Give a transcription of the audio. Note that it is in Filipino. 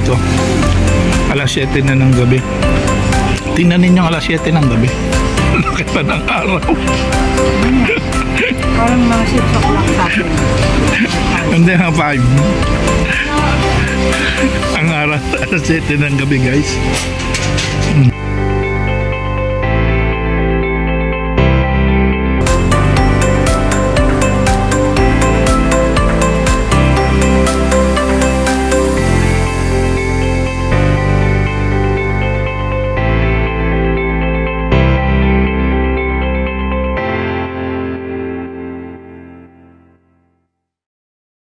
dito. Alas 7 na ng gabi. Tingnan ninyo alas 7 ng gabi. Laki pa ng araw. Parang mga 6 o'clock sa akin. Hindi nga 5. Ang araw, alas 7 ng gabi guys.